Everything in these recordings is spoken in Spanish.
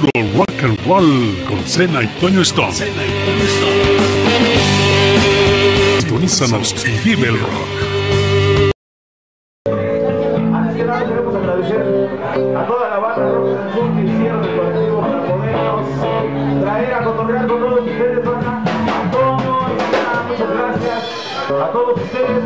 puro rock and roll con Cena y Toño Stone. Sintonízanos y vive el rock. Antes que nada queremos agradecer a toda la banda del sur que hicieron el partido para podernos eh, traer a cotorrear con todos ustedes, banda. A Toño, muchas gracias a todos ustedes.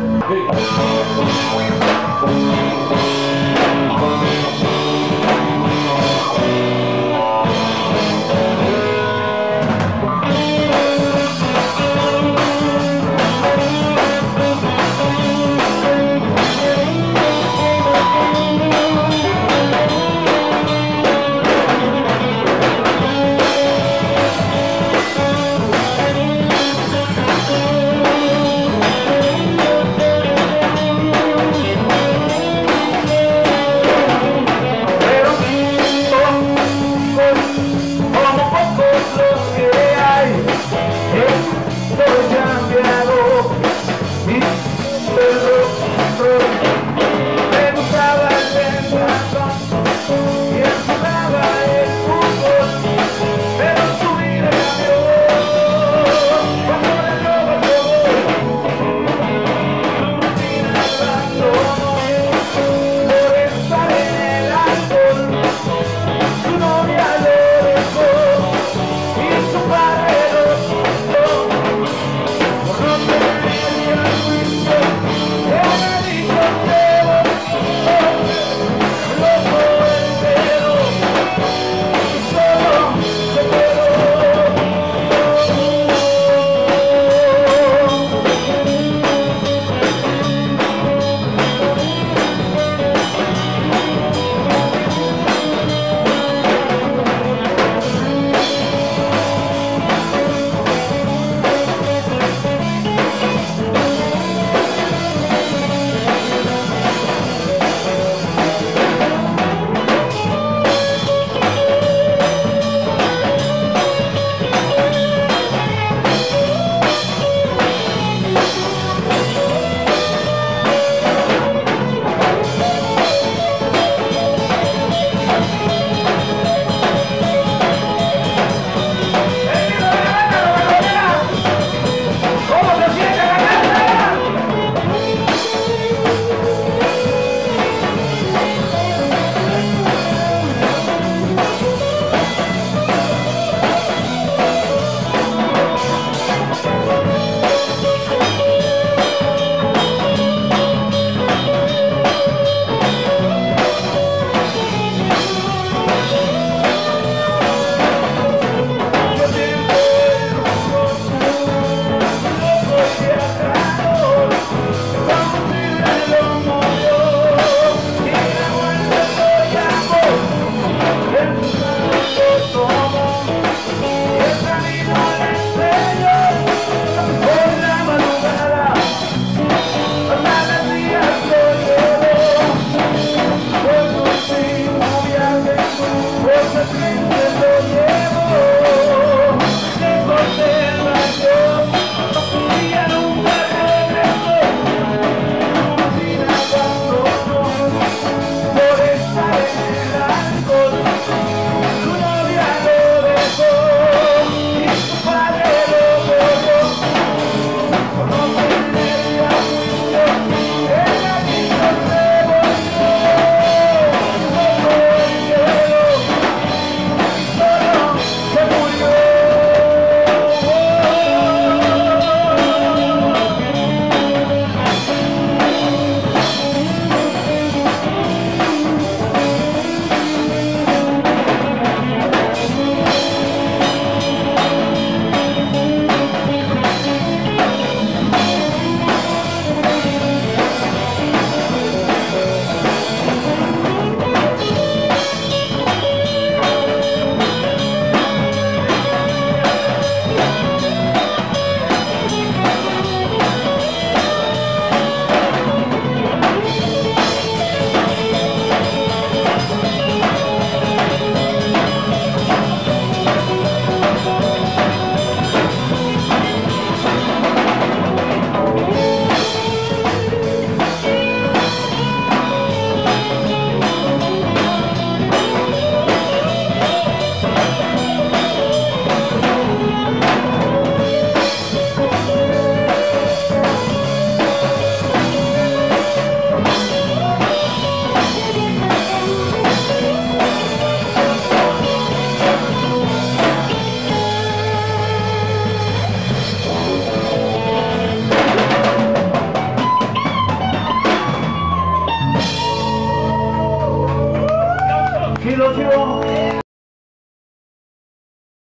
谢谢